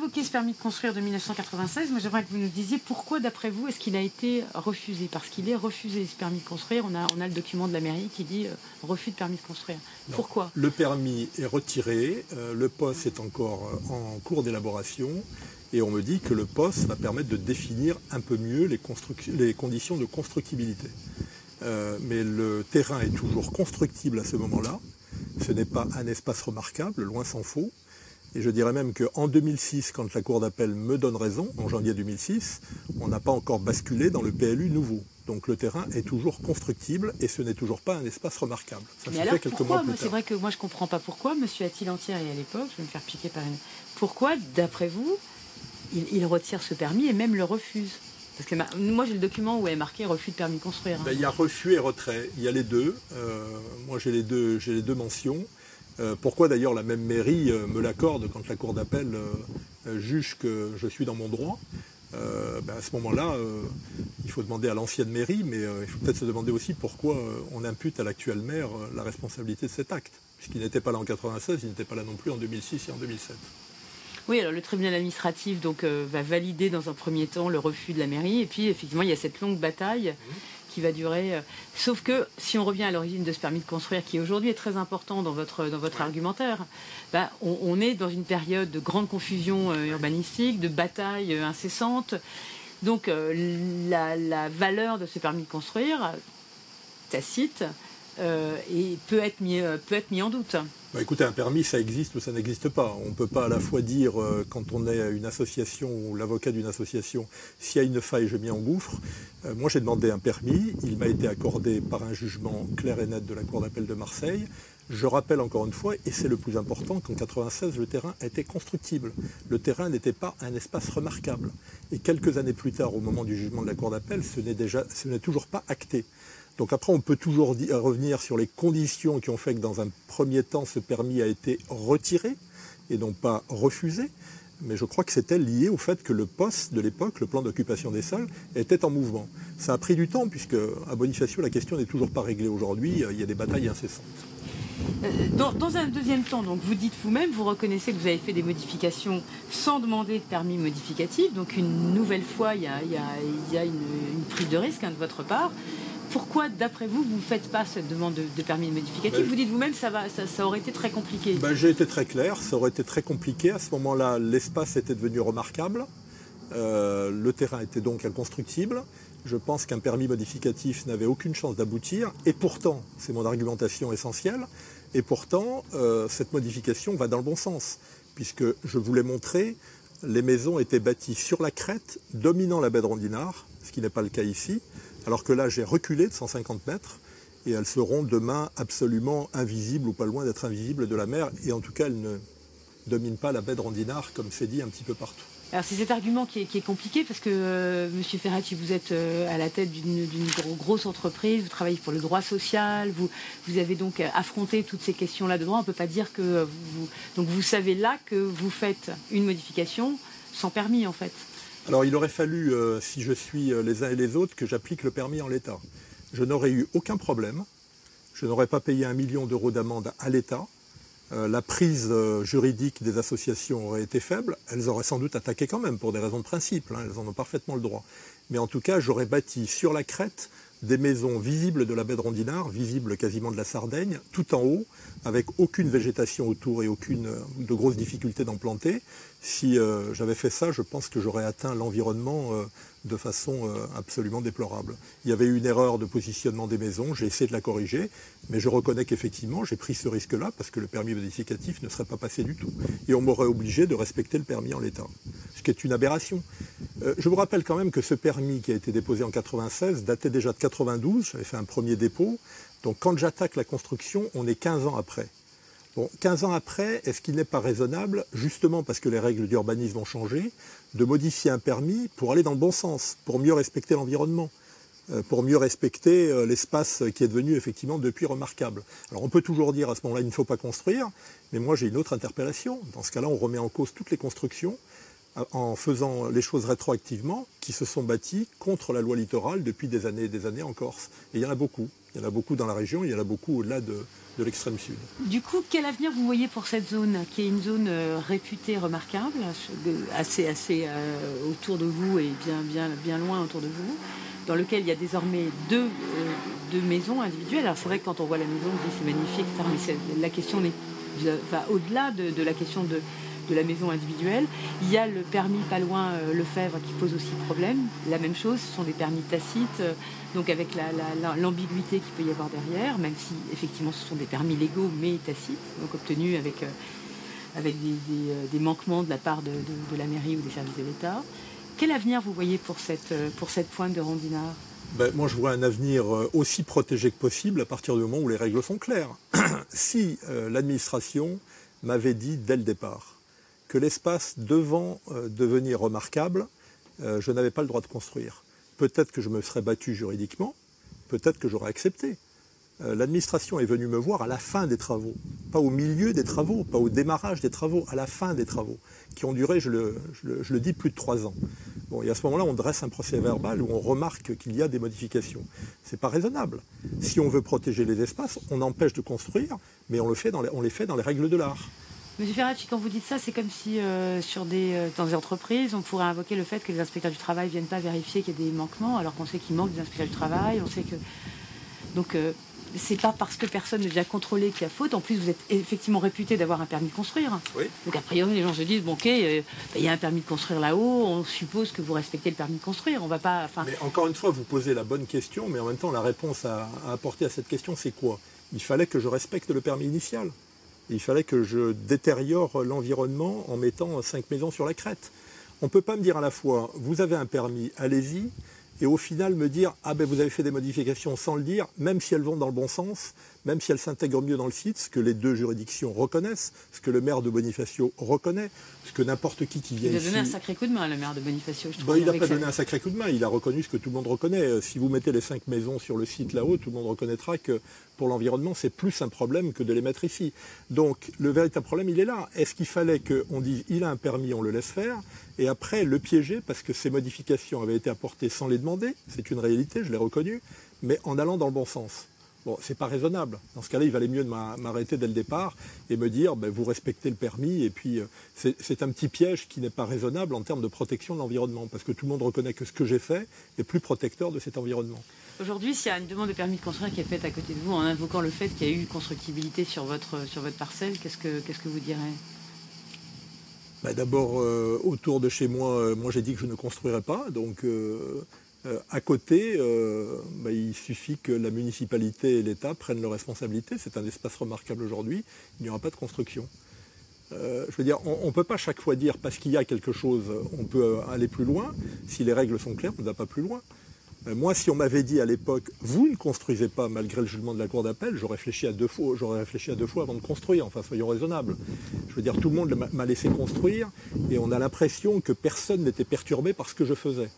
invoqué ce permis de construire de 1996. Moi, j'aimerais que vous nous disiez pourquoi, d'après vous, est-ce qu'il a été refusé? Parce qu'il est refusé, ce permis de construire. On a, on a le document de la mairie qui dit euh, refus de permis de construire. Pourquoi? Le permis est retiré. euh, le poste est encore euh, en cours d'élaboration. Et on me dit que le poste va permettre de définir un peu mieux les, conditions de constructibilité. Euh, mais le terrain est toujours constructible à ce moment-là. Ce n'est pas un espace remarquable, loin s'en faut. Et je dirais même qu'en 2006, quand la Cour d'appel me donne raison, en janvier 2006, on n'a pas encore basculé dans le PLU nouveau. Donc le terrain est toujours constructible et ce n'est toujours pas un espace remarquable. Ça Mais alors, fait quelques pourquoi mois plus C'est vrai que moi, je comprends pas pourquoi. Monsieur Attila Entière et à l'époque, je vais me faire piquer par une. Pourquoi, d'après vous, il, il retire ce permis et même le refuse? Parce que ma- moi, j'ai le document où est marqué refus de permis de construire. hein. Ben, il y a refus et retrait. Il y a les deux. Euh, moi, j'ai les deux, j'ai les deux mentions. Euh, pourquoi d'ailleurs la même mairie euh, me l'accorde quand la cour d'appel euh, juge que je suis dans mon droit? Euh, ben, À ce moment-là, euh, il faut demander à l'ancienne mairie, mais euh, il faut peut-être se demander aussi pourquoi euh, on impute à l'actuel maire euh, la responsabilité de cet acte. Puisqu'il n'était pas là en 96, il n'était pas là non plus en 2006 et en 2007. Oui, alors le tribunal administratif donc euh, va valider dans un premier temps le refus de la mairie et puis effectivement il y a cette longue bataille qui va durer. euh, Sauf que si on revient à l'origine de ce permis de construire qui aujourd'hui est très important dans votre dans votre argumentaire, bah, on, on est dans une période de grande confusion euh, urbanistique, de bataille euh, incessante. Donc la, la valeur de ce permis de construire tacite et peut être mis peut être mis en doute. Bah, écoutez, un permis, ça existe ou ça n'existe pas. On ne peut pas à la fois dire, euh, quand on est une association ou l'avocat d'une association, s'il y a une faille, je m'y engouffre. Euh, moi, j'ai demandé un permis. Il m'a été accordé par un jugement clair et net de la Cour d'appel de Marseille. Je rappelle encore une fois, et c'est le plus important, qu'en 96, le terrain était constructible. Le terrain n'était pas un espace remarquable. Et quelques années plus tard, au moment du jugement de la Cour d'appel, ce n'est toujours pas acté. Donc après, on peut toujours revenir sur les conditions qui ont fait que dans un premier temps, ce permis a été retiré et non pas refusé. Mais je crois que c'était lié au fait que le poste de l'époque, le plan d'occupation des sols, était en mouvement. Ça a pris du temps puisque à Bonifacio, la question n'est toujours pas réglée aujourd'hui. Il y a des batailles incessantes. Euh, Dans, un deuxième temps, donc vous dites vous-même, vous reconnaissez que vous avez fait des modifications sans demander de permis modificatif. Donc une nouvelle fois, il y a, une prise de risque hein, de votre part. Pourquoi, d'après vous, vous ne faites pas cette demande de, de permis modificatif Ben, Vous dites vous-même ça va, ça, ça aurait été très compliqué. Ben, J'ai été très clair, ça aurait été très compliqué. À ce moment-là, l'espace était devenu remarquable. Euh, le terrain était donc inconstructible. Je pense qu'un permis modificatif n'avait aucune chance d'aboutir. Et pourtant, c'est mon argumentation essentielle, et pourtant, euh, cette modification va dans le bon sens, puisque je voulais montrer les maisons étaient bâties sur la crête, dominant la baie de Rondinard, ce qui n'est pas le cas ici, alors que là, j'ai reculé de 150 mètres et elles seront demain absolument invisibles ou pas loin d'être invisibles de la mer. Et en tout cas, elles ne dominent pas la baie de Rondinard comme c'est dit un petit peu partout. Alors c'est cet argument qui est, compliqué parce que euh, Monsieur Ferrati, vous êtes euh, à la tête d'une d'une gro- grosse entreprise, vous travaillez pour le droit social, vous, avez donc euh, affronté toutes ces questions-là de droit. On ne peut pas dire que vous, donc vous savez là que vous faites une modification sans permis en fait. Alors il aurait fallu, euh, si je suis euh, les uns et les autres, que j'applique le permis en l'état. Je n'aurais eu aucun problème. Je n'aurais pas payé un million d'euros d'amende à l'État. Euh, la prise juridique des associations aurait été faible. Elles auraient sans doute attaqué quand même pour des raisons de principe. hein. Elles en ont parfaitement le droit. Mais en tout cas, j'aurais bâti sur la crête des maisons visibles de la baie de Rondinard, visibles quasiment de la Sardaigne, tout en haut, avec aucune végétation autour et aucune de grosses difficultés d'en planter. Si euh, j'avais fait ça, je pense que j'aurais atteint l'environnement euh, de façon euh, absolument déplorable. Il y avait eu une erreur de positionnement des maisons, j'ai essayé de la corriger, mais je reconnais qu'effectivement, j'ai pris ce risque-là parce que le permis modificatif ne serait pas passé du tout. Et on m'aurait obligé de respecter le permis en l'état, ce qui est une aberration. Je vous rappelle quand même que ce permis qui a été déposé en 96 datait déjà de 92, j'avais fait un premier dépôt. Donc quand j'attaque la construction, on est 15 ans après. Bon, 15 ans après, est-ce qu'il n'est pas raisonnable, justement parce que les règles d'urbanisme ont changé, de modifier un permis pour aller dans le bon sens, pour mieux respecter l'environnement, euh, pour mieux respecter euh, l'espace qui est devenu effectivement depuis remarquable? Alors on peut toujours dire à ce moment-là, il ne faut pas construire, mais moi j'ai une autre interpellation. Dans ce cas-là, on remet en cause toutes les constructions. En faisant les choses rétroactivement, qui se sont bâtis contre la loi littorale depuis des années et des années en Corse. Et il y en a beaucoup. Il y en a beaucoup dans la région, il y en a beaucoup au-delà de, l'extrême sud. Du coup, quel avenir vous voyez pour cette zone, qui est une zone euh, réputée remarquable, assez, assez euh, autour de vous et bien, bien, bien loin autour de vous, dans lequel il y a désormais deux, euh, deux maisons individuelles? Alors c'est vrai que quand on voit la maison, on dit c'est magnifique, mais la question n'est au-delà de, la question de, de la maison individuelle. Il y a le permis pas loin euh, Lefebvre qui pose aussi problème. La même chose, ce sont des permis tacites, euh, donc avec l'ambiguïté qu'il peut y avoir derrière, même si effectivement ce sont des permis légaux mais tacites, donc obtenus avec, euh, avec des, manquements de la part de, la mairie ou des services de l'État. Quel avenir vous voyez pour cette, pour cette pointe de Rondinard? Ben, moi, je vois un avenir aussi protégé que possible à partir du moment où les règles sont claires. si l'administration m'avait dit dès le départ, que l'espace devant euh, devenir remarquable, euh, je n'avais pas le droit de construire. Peut-être que je me serais battu juridiquement, peut-être que j'aurais accepté. Euh, l'administration est venue me voir à la fin des travaux, pas au milieu des travaux, pas au démarrage des travaux, à la fin des travaux, qui ont duré, je le, dis, plus de trois ans. Bon, et à ce moment-là, on dresse un procès verbal où on remarque qu'il y a des modifications. Ce n'est pas raisonnable. Si on veut protéger les espaces, on empêche de construire, mais on, le on les fait dans les règles de l'art. Monsieur Ferracci, quand vous dites ça, c'est comme si euh, sur des, euh, dans des entreprises, on pourrait invoquer le fait que les inspecteurs du travail ne viennent pas vérifier qu'il y a des manquements, alors qu'on sait qu'il manque des inspecteurs du travail, on sait que. Donc, euh, c'est pas parce que personne ne vient contrôler qu'il y a faute. En plus, vous êtes effectivement réputé d'avoir un permis de construire. Donc, a priori, les gens se disent bon, ok, il y a un permis de construire là-haut, on suppose que vous respectez le permis de construire. On va pas. Mais encore une fois, vous posez la bonne question, mais en même temps, la réponse à apporter à cette question, c'est quoi? Il fallait que je respecte le permis initial il fallait que je détériore l'environnement en mettant cinq maisons sur la crête. On ne peut pas me dire à la fois, vous avez un permis, allez-y, et au final me dire ah ben vous avez fait des modifications sans le dire, même si elles vont dans le bon sens, même si elles s'intègrent mieux dans le site, ce que les deux juridictions reconnaissent, ce que le maire de Bonifacio reconnaît, ce que n'importe qui qui vient ici... Il a donné un sacré coup de main, le maire de Bonifacio, je ben, il n'a pas donné un sacré coup de main, il a reconnu ce que tout le monde reconnaît. Euh, si vous mettez les cinq maisons sur le site là-haut, tout le monde reconnaîtra que pour l'environnement, c'est plus un problème que de les mettre ici. Donc le véritable problème, il est là. Est-ce qu'il fallait qu'on dise il a un permis, on le laisse faire, et après le piéger parce que ces modifications avaient été apportées sans les demander, c'est une réalité, je l'ai reconnu, mais en allant dans le bon sens Bon, c'est pas raisonnable. Dans ce cas-là, il valait mieux de m'arrêter dès le départ et me dire, ben, vous respectez le permis. Et puis, euh, c'est un petit piège qui n'est pas raisonnable en termes de protection de l'environnement, parce que tout le monde reconnaît que ce que j'ai fait est plus protecteur de cet environnement. Aujourd'hui, s'il y a une demande de permis de construire qui est faite à côté de vous, en invoquant le fait qu'il y a eu constructibilité sur votre, sur votre parcelle, qu'est-ce que, vous direz? Ben, D'abord, euh, autour de chez moi, euh, moi j'ai dit que je ne construirais pas, donc euh, à côté, euh, bah, il suffit que la municipalité et l'État prennent leurs responsabilités. C'est un espace remarquable aujourd'hui. Il n'y aura pas de construction. Euh, je veux dire, on ne peut pas chaque fois dire parce qu'il y a quelque chose, on peut aller plus loin. Si les règles sont claires, on ne va pas plus loin. moi, si on m'avait dit à l'époque, vous ne construisez pas malgré le jugement de la Cour d'appel, j'aurais réfléchi j'aurais réfléchi à deux fois avant de construire. Enfin, soyons raisonnables. Je veux dire, tout le monde m'a laissé construire et on a l'impression que personne n'était perturbé par ce que je faisais.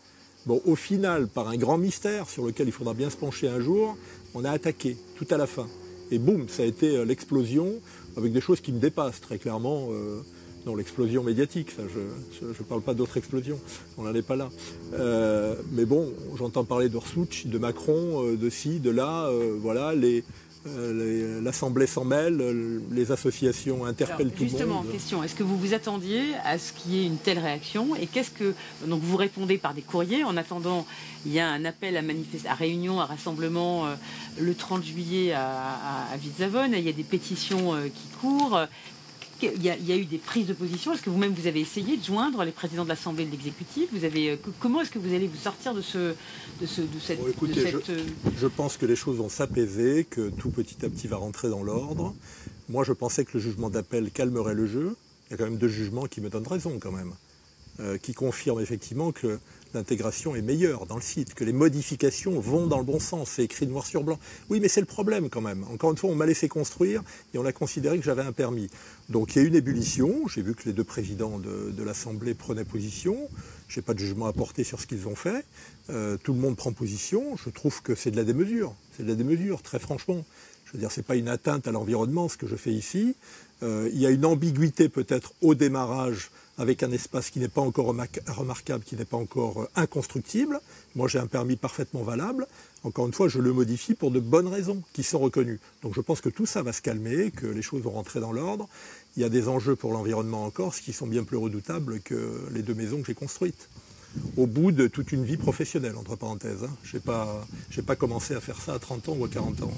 Bon, au final, par un grand mystère sur lequel il faudra bien se pencher un jour, on a attaqué tout à la fin. Et boum, ça a été euh, l'explosion avec des choses qui me dépassent très clairement. Euh, non, l'explosion médiatique, je ne parle pas d'autres explosions, on n'en est pas là. Euh, mais bon, j'entends parler de de Macron, de ci, de là, voilà, les, euh, l'Assemblée s'en mêle, euh, les associations interpellent tout le monde. Justement, question, est-ce que vous vous attendiez à ce qu'il y ait une telle réaction Et qu'est-ce que. Donc vous répondez par des courriers. En attendant, il y a un appel à, à réunion, à rassemblement euh, le 30 juillet à, à, Il y a des pétitions qui courent il y, a, eu des prises de position. Est-ce que vous-même vous avez essayé de joindre les présidents de l'Assemblée et de l'exécutif? Vous avez euh, comment est-ce que vous allez vous sortir de ce de, ce, de cette, euh, je, pense que les choses vont s'apaiser, que tout petit à petit va rentrer dans l'ordre. Moi, je pensais que le jugement d'appel calmerait le jeu. Il y a quand même deux jugements qui me donnent raison quand même, qui confirment effectivement que l'intégration est meilleure dans le site, que les modifications vont dans le bon sens. C'est écrit noir sur blanc. Oui, mais c'est le problème quand même. Encore une fois, on m'a laissé construire et on a considéré que j'avais un permis. Donc il y a eu une ébullition. J'ai vu que les deux présidents de, l'Assemblée prenaient position. Je n'ai pas de jugement à porter sur ce qu'ils ont fait. Euh, tout le monde prend position. Je trouve que c'est de la démesure. C'est de la démesure, très franchement. Je Je veux dire, ce n'est pas une atteinte à l'environnement ce que je fais ici. Euh, il y a une ambiguïté peut-être au démarrage avec un espace qui n'est pas encore remarquable, qui n'est pas encore euh, inconstructible. Moi, j'ai un permis parfaitement valable. Encore une fois, je le modifie pour de bonnes raisons qui sont reconnues. Donc je pense que tout ça va se calmer, que les choses vont rentrer dans l'ordre. Il y a des enjeux pour l'environnement en Corse qui sont bien plus redoutables que les deux maisons que j'ai construites. Au bout de toute une vie professionnelle, entre parenthèses. Hein. Je n'ai pas, pas commencé à faire ça à 30 ans ou à 40 ans.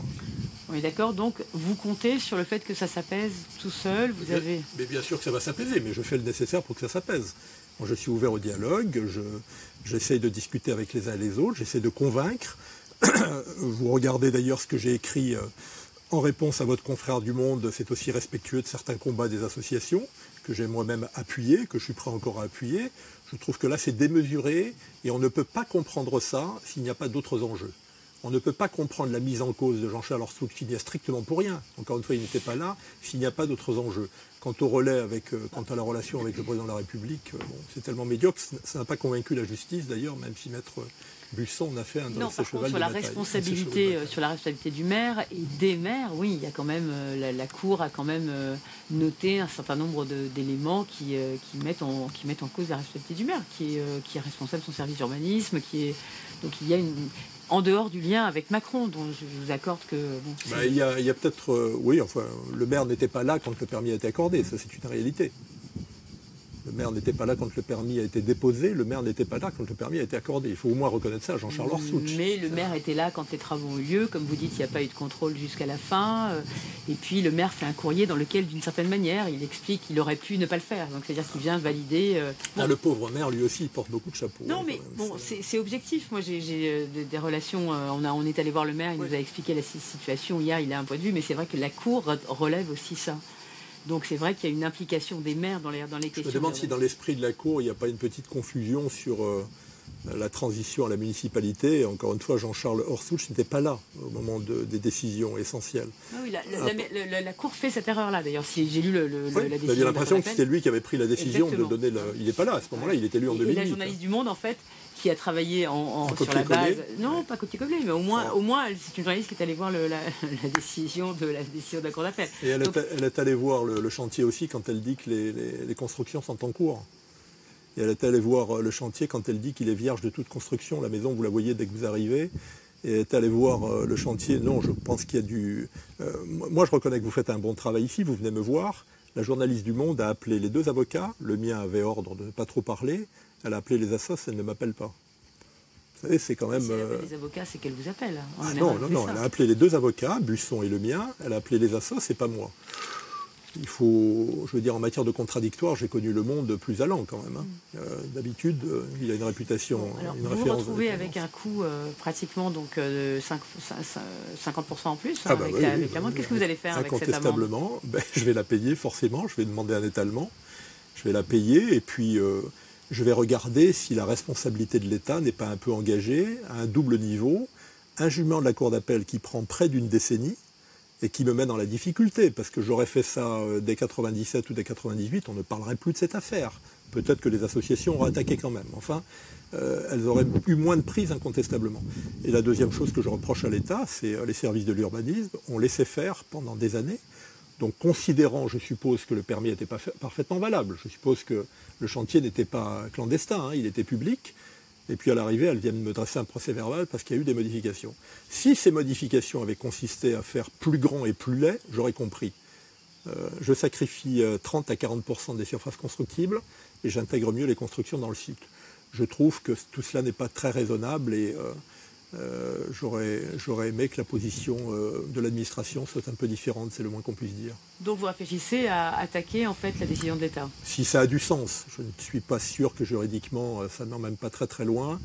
Oui, d'accord. Donc, vous comptez sur le fait que ça s'apaise tout seul Vous avez... mais bien sûr que ça va s'apaiser, mais je fais le nécessaire pour que ça s'apaise. je suis ouvert au dialogue, j'essaie de discuter avec les uns et les autres, j'essaie de convaincre. vous regardez d'ailleurs ce que j'ai écrit euh, en réponse à votre confrère du Monde, c'est aussi respectueux de certains combats des associations que j'ai moi-même appuyés, que je suis prêt encore à appuyer. Je trouve que là, c'est démesuré et on ne peut pas comprendre ça s'il n'y a pas d'autres enjeux. On ne peut pas comprendre la mise en cause de Jean-Charles Orstouk qui n'y a strictement pour rien. Encore une fois, il n'était pas là s'il n'y a pas d'autres enjeux. Quant au relais, avec, euh, quant à la relation avec le président de la République, euh, c'est tellement médiocre, ça n'a pas convaincu la justice d'ailleurs, même si maître Busson a fait un non, par contre, sur la responsabilité, euh, sur la responsabilité du maire et des maires, oui, il y a quand même la, Cour a quand même noté un certain nombre d'éléments qui, qui, mettent en, qui mettent en cause la responsabilité du maire, qui est, qui est responsable de son service d'urbanisme, qui est donc il y a une, en dehors du lien avec Macron, dont je vous accorde que... Bah, il y a, peut-être... Euh, oui, enfin, le maire n'était pas là quand le permis a été accordé, ça c'est une réalité. Le maire n'était pas là quand le permis a été déposé, le maire n'était pas là quand le permis a été accordé. Il faut au moins reconnaître ça, Jean-Charles Orsouch. Mais le maire était là quand les travaux ont eu lieu. Comme vous dites, il n'y a pas eu de contrôle jusqu'à la fin. Euh, et puis le maire fait un courrier dans lequel, d'une certaine manière, il explique qu'il aurait pu ne pas le faire. Donc c'est-à-dire qu'il vient valider. Euh, ah, le pauvre maire, lui aussi, il porte beaucoup de chapeaux. Non, hein, mais bon, c'est objectif. Moi, j'ai euh, des, relations. on, a, on est allé voir le maire, il nous a expliqué la situation hier, il a un point de vue, mais c'est vrai que la Cour relève aussi ça. Donc c'est vrai qu'il y a une implication des maires dans les, dans les questions. Je me demande si dans l'esprit de la Cour, il n'y a pas une petite confusion sur euh, la transition à la municipalité. Encore une fois, Jean-Charles Orsouch n'était pas là au moment des décisions essentielles. Ah oui, la, Cour fait cette erreur-là. D'ailleurs, si j'ai lu le, la décision. J'ai l'impression que c'était lui qui avait pris la décision de donner le... Il n'est pas là à ce moment-là, il était élu en 2008. Et la journaliste du Monde, en fait, qui a travaillé en, sur la base. Non, pas côté copier mais au moins, au moins c'est une journaliste qui est allée voir la, décision de la décision de la Cour d'appel. Et elle, est, allée voir le, chantier aussi quand elle dit que les, constructions sont en cours. Et elle est allée voir le chantier quand elle dit qu'il est vierge de toute construction. La maison, vous la voyez dès que vous arrivez. Et elle est allée voir euh, le chantier. Non, je pense qu'il y a du. Euh, moi, je reconnais que vous faites un bon travail ici. Vous venez me voir. La journaliste du Monde a appelé les deux avocats. Le mien avait ordre de ne pas trop parler. Elle a appelé les assos, elle ne m'appelle pas. Vous savez, c'est quand même. Si elle appelle euh, les avocats, c'est qu'elle vous appelle. Ah non, non, non. Elle a appelé les deux avocats, Busson et le mien. Elle a appelé les assos, c'est pas moi. Il faut, je veux dire, en matière de contradictoire, j'ai connu le monde plus allant quand même. Hein. Mm. Euh, d'habitude, euh, il a une réputation, alors, une vous Vous retrouvez avec un coût pratiquement donc de 5, 50% en plus hein, ah bah avec, avec Qu'est-ce que vous allez faire avec cette amende? Incontestablement, ben, je vais la payer forcément. Je vais demander un étalement. Je vais la payer et puis je vais regarder si la responsabilité de l'État n'est pas un peu engagée à un double niveau, un jugement de la Cour d'appel qui prend près d'une décennie et qui me met dans la difficulté, parce que j'aurais fait ça euh, dès 97 ou dès 98, on ne parlerait plus de cette affaire. Peut-être que les associations auraient attaqué quand même. Enfin, euh, elles auraient eu moins de prise incontestablement. Et la deuxième chose que je reproche à l'État, c'est euh, les services de l'urbanisme ont laissé faire pendant des années donc considérant, je suppose, que le permis n'était pas parfaitement valable, je suppose que le chantier n'était pas clandestin, hein, il était public, et puis à l'arrivée, elles viennent me dresser un procès verbal parce qu'il y a eu des modifications. Si ces modifications avaient consisté à faire plus grand et plus laid, j'aurais compris. Euh, je sacrifie 30 euh, à 40% des surfaces constructibles et j'intègre mieux les constructions dans le cycle. Je trouve que tout cela n'est pas très raisonnable et euh, euh, j'aurais aimé que la position euh, de l'administration soit un peu différente, c'est le moins qu'on puisse dire. Donc vous réfléchissez à attaquer en fait la décision de l'État? Si ça a du sens. Je ne suis pas sûr que juridiquement euh, ça n'emmène pas très très loin.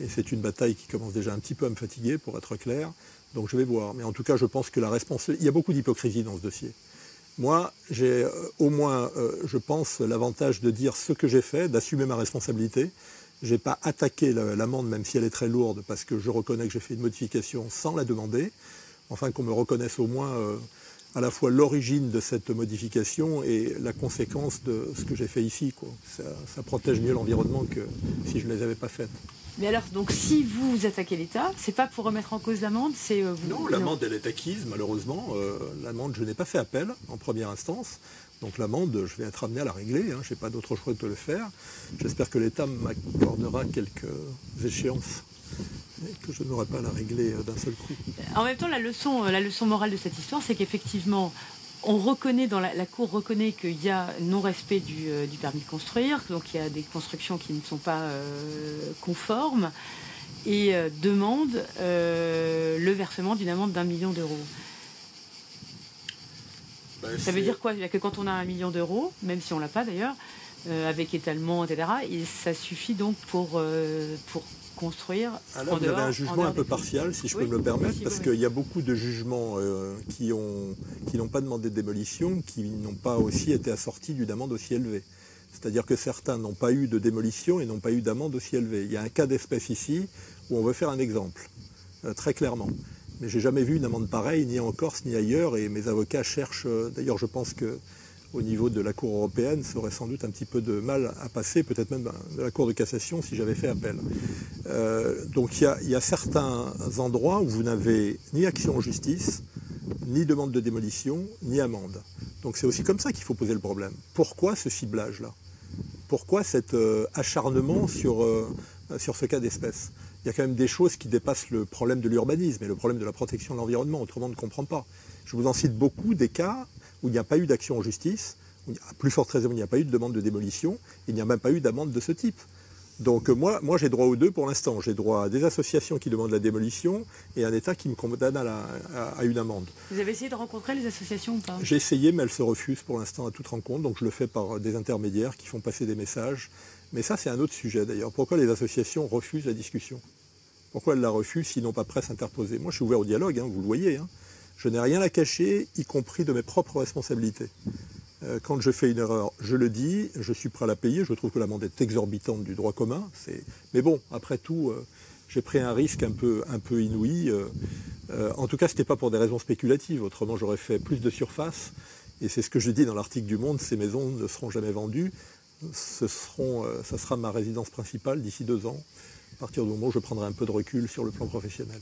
Et c'est une bataille qui commence déjà un petit peu à me fatiguer, pour être clair. Donc je vais voir. Mais en tout cas, je pense que la responsabilité. Il y a beaucoup d'hypocrisie dans ce dossier. Moi, j'ai au moins, je pense, l'avantage de dire ce que j'ai fait, d'assumer ma responsabilité. Je n'ai pas attaqué l'amende, même si elle est très lourde, parce que je reconnais que j'ai fait une modification sans la demander. Enfin, qu'on me reconnaisse au moins euh, à la fois l'origine de cette modification et la conséquence de ce que j'ai fait ici. Ça, protège mieux l'environnement que si je ne les avais pas faites. Mais alors, donc, si vous attaquez l'État, c'est pas pour remettre en cause l'amende, c'est vous. Non, l'amende elle est acquise, malheureusement. l'amende, je n'ai pas fait appel en première instance. Donc l'amende, je vais être amené à la régler, hein. je n'ai pas d'autre choix que de le faire. J'espère que l'État m'accordera quelques échéances et que je n'aurai pas à la régler euh, d'un seul coup. En même temps, la leçon, euh, la leçon morale de cette histoire, c'est qu'effectivement, on reconnaît dans la, Cour reconnaît qu'il y a non-respect euh, du, permis de construire, donc il y a des constructions qui ne sont pas conformes, et demande le versement d'une amende d'un million d'euros. Bah, ça veut dire quoi? Que quand on a un million d'euros, même si on l'a pas d'ailleurs, euh, avec étalement, etc., et ça suffit donc pour, euh, pour construire. Alors, vous avez un jugement un peu partial, si je peux me le permettre, parce qu'il y a beaucoup de jugements euh, qui n'ont pas demandé de démolition, qui n'ont pas aussi été assortis d'une amende aussi élevée. C'est-à-dire que certains n'ont pas eu de démolition et n'ont pas eu d'amende aussi élevée. Il y a un cas d'espèce ici où on veut faire un exemple, très clairement. Mais j'ai jamais vu une amende pareille, ni en Corse, ni ailleurs, et mes avocats cherchent, euh, d'ailleurs je pense que au niveau de la Cour européenne, ça aurait sans doute un petit peu de mal à passer, peut-être même de la Cour de cassation si j'avais fait appel. Euh, donc il y, a, certains endroits où vous n'avez ni action en justice, ni demande de démolition, ni amende. Donc c'est aussi comme ça qu'il faut poser le problème. Pourquoi ce ciblage-là? Pourquoi cet euh, acharnement sur ce cas d'espèce? Il y a quand même des choses qui dépassent le problème de l'urbanisme et le problème de la protection de l'environnement. Autrement, on ne comprend pas. Je vous en cite beaucoup des cas où il n'y a pas eu d'action en justice, où, à plus forte raison, il n'y a pas eu de demande de démolition, et il n'y a même pas eu d'amende de ce type. Donc moi, moi j'ai droit aux deux pour l'instant. J'ai droit à des associations qui demandent la démolition et un État qui me condamne à, à, une amende. Vous avez essayé de rencontrer les associations ou pas? J'ai essayé, mais elles se refusent pour l'instant à toute rencontre. Donc je le fais par des intermédiaires qui font passer des messages. Mais ça, c'est un autre sujet d'ailleurs. Pourquoi les associations refusent la discussion? Pourquoi elles la refusent s'ils n'ont pas presse interposée? Moi, je suis ouvert au dialogue, hein, vous le voyez. Hein. Je n'ai rien à cacher, y compris de mes propres responsabilités. Euh, quand je fais une erreur, je le dis, je suis prêt à la payer. Je trouve que l'amende est exorbitante du droit commun. Mais bon, après tout, euh, j'ai pris un risque un peu, inouï. Euh, en tout cas, ce n'était pas pour des raisons spéculatives. Autrement, j'aurais fait plus de surface. Et c'est ce que je dis dans l'article du Monde, ces maisons ne seront jamais vendues ce euh, sera ma résidence principale d'ici deux ans, à partir du moment où je prendrai un peu de recul sur le plan professionnel.